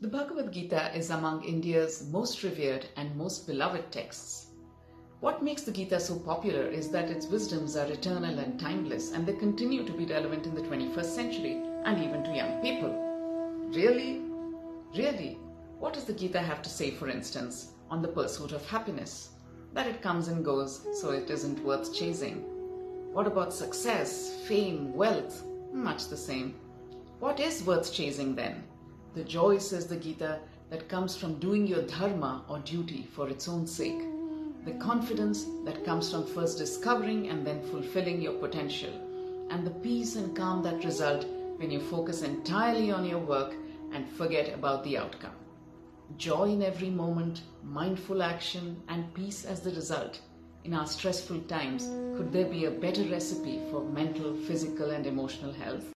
The Bhagavad Gita is among India's most revered and most beloved texts. What makes the Gita so popular is that its wisdoms are eternal and timeless, and they continue to be relevant in the 21st century and even to young people. Really? Really? What does the Gita have to say, for instance, on the pursuit of happiness? That it comes and goes, so it isn't worth chasing. What about success, fame, wealth? Much the same. What is worth chasing then? The joy, says the Gita, that comes from doing your dharma or duty for its own sake. The confidence that comes from first discovering and then fulfilling your potential. And the peace and calm that result when you focus entirely on your work and forget about the outcome. Joy in every moment, mindful action, and peace as the result. In our stressful times, could there be a better recipe for mental, physical, and emotional health?